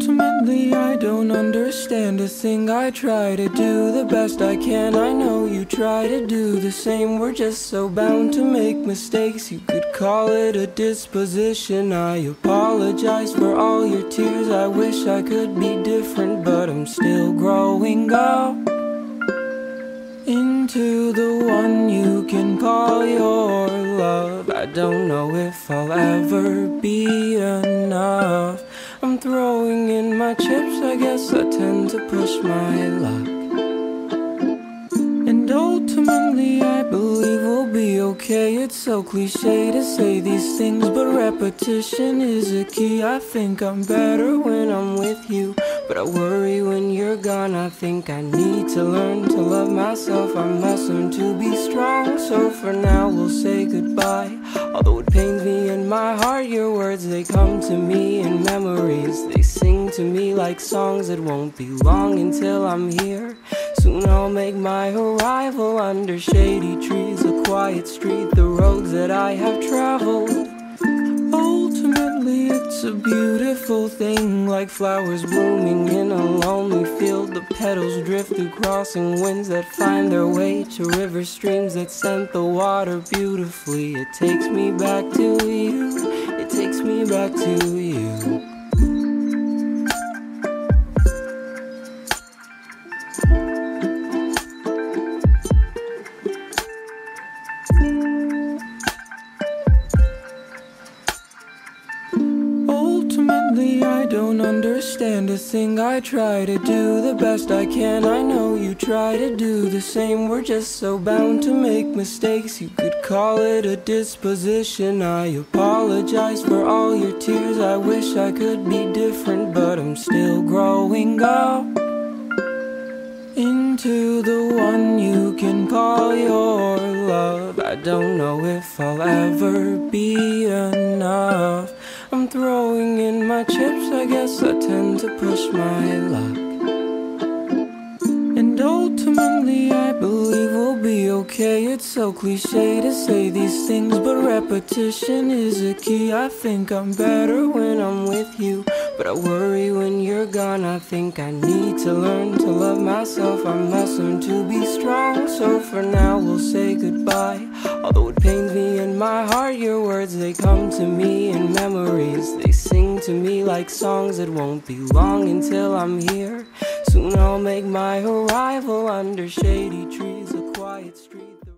Ultimately, I don't understand a thing. I try to do the best I can. I know you try to do the same. We're just so bound to make mistakes. You could call it a disposition. I apologize for all your tears. I wish I could be different, but I'm still growing up into the one you can call your love. I don't know if I'll ever be enough. I'm throwing in my chips, I guess I tend to push my luck. And ultimately, I believe we'll be okay. It's so cliche to say these things, but repetition is a key. I think I'm better when I'm with you. But I worry when you're gone. I think I need to learn to love myself. I must learn to be strong. So for now, we'll say goodbye. Although it pains me in my heart, your words they come to me like songs. It won't be long until I'm here. Soon I'll make my arrival under shady trees, a quiet street, the roads that I have traveled. Ultimately, it's a beautiful thing, like flowers blooming in a lonely field. The petals drift through crossing winds that find their way to river streams that scent the water beautifully. It takes me back to you, it takes me back to you. Ultimately, I don't understand a thing. I try to do the best I can. I know you try to do the same. We're just so bound to make mistakes. You could call it a disposition. I apologize for all your tears. I wish I could be different, but I'm still growing up into the one you can call your love. I don't know if I'll ever be enough. I'm throwing in my chips, I guess I tend to push my luck. And ultimately, I believe be okay. It's so cliche to say these things, but repetition is a key. I think I'm better when I'm with you. But I worry when you're gone. I think I need to learn to love myself. I must learn to be strong. So for now, we'll say goodbye. Although it pains me in my heart, your words they come to me in memories. They sing to me like songs. It won't be long until I'm here. Soon I'll make my arrival under shady trees, quiet street.